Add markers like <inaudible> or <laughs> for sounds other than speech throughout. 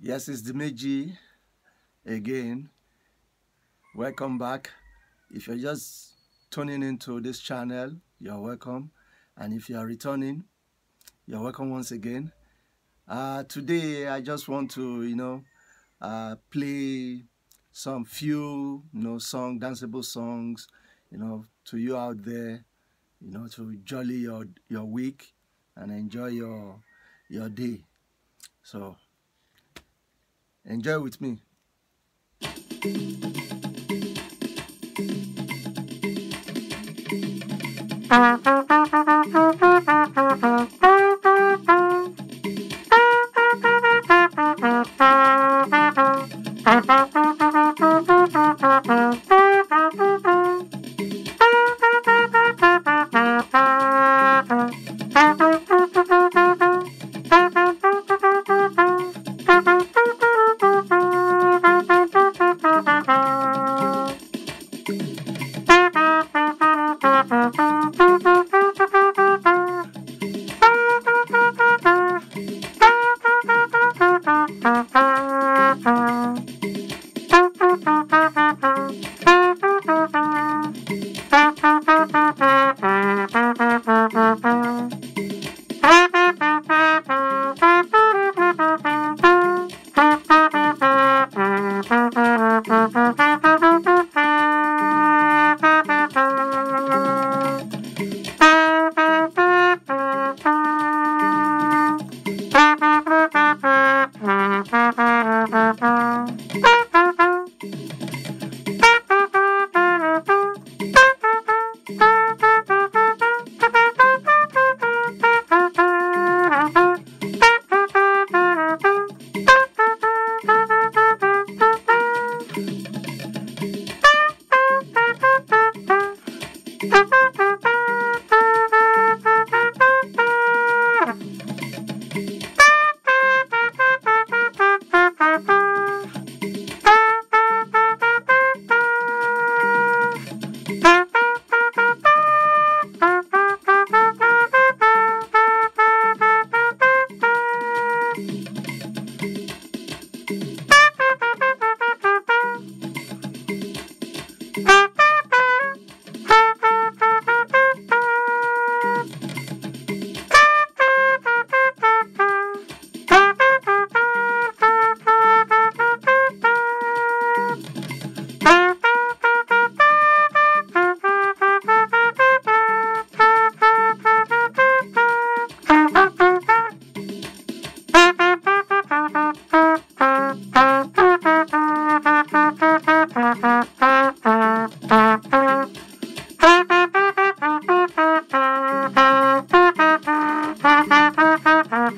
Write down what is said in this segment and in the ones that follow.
Yes, it's Dimeji again. Welcome back. If you're just tuning into this channel, you're welcome. And if you are returning, you're welcome once again. Uh, today, I just want to, you know, uh, play some few, you know, song, danceable songs, you know, to you out there, you know, to jolly your your week and enjoy your your day. So Enjoy with me. <laughs>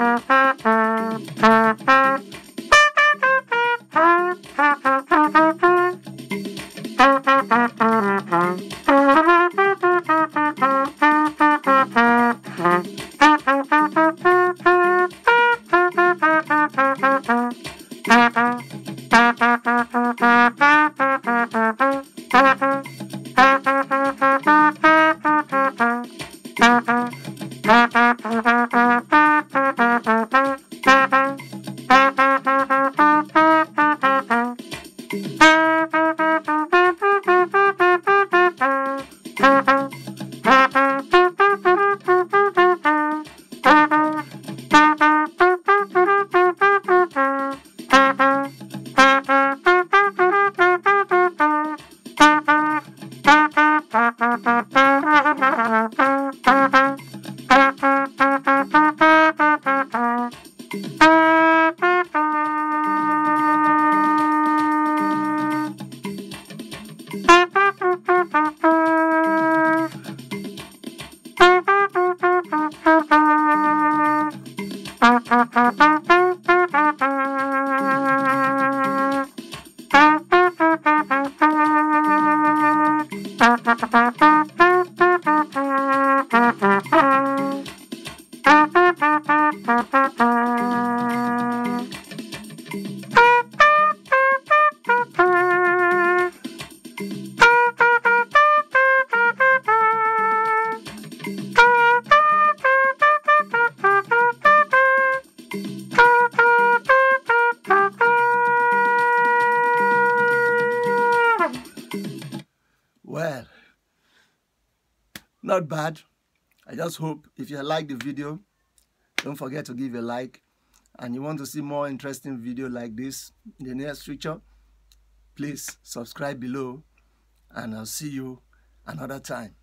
Ha ha ha ha ha. Well, not bad. I just hope if you like the video, don't forget to give a like. And you want to see more interesting video like this in the near future, please subscribe below and I'll see you another time.